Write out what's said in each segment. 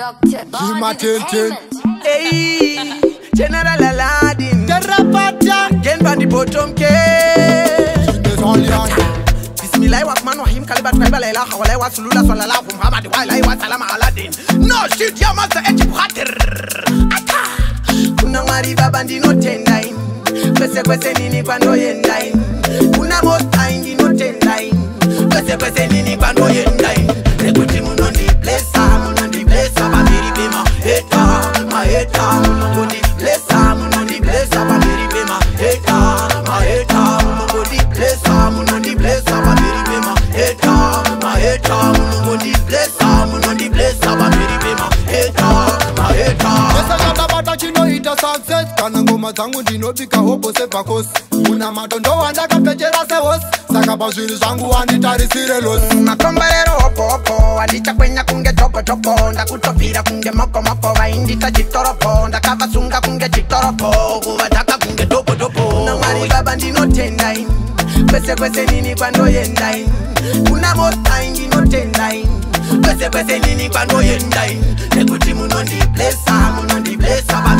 She's my ten ten, Hey, General Aladdin. Terrapata. Gen bandi potom ke. Bismillah wa rahman rahim kalibat kaiba la ilaha wa la wa sulula sallallahu muhammad wa la wa salama aladdin. No shit ya master eti buhatir. Ata. Kuna ngari baba no ten nine. Kwese kwese nini yen nine. Kuna most time no ten nine. Kwese kwese nini sei kana ngoma dzangu ndinobika hobo sebhakosi una matondo wandakapecera sehosi saka pazviri zvangu wanditarisire losi makombarero hopohopo wandichakwenya kunge dhokodhoko ndakutopira kunge mokomoko vaindita chitoropo ndakavasunga kunge chitoropo kuvataka kunge dhokodhoko na mwari baba ndinotendai kwese kwese nini kwandoyendai kuna mosai ndinotendai kwese kwese nini kwandoyendai nekuti munondiblesa munondiblesa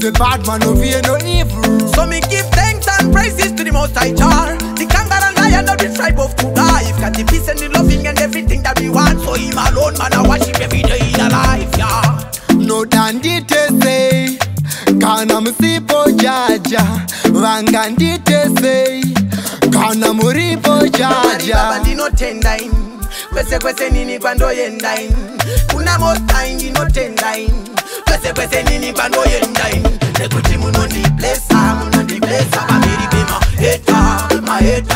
The bad man no fear no evil. So me give thanks and praises to the Most High Jah, the conquering Lion of the tribe of Judah. If got the peace and the loving and everything that we want, so Him alone man I worship every day in life, yeah. No danditese kana musipo jaja vanganditese kana muripo jaja ndinotenda ini kwese kwese nini kwandoyenda ini kuna mostaini ndinotenda ini kwese kwese nini kwandoyenda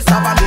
estaban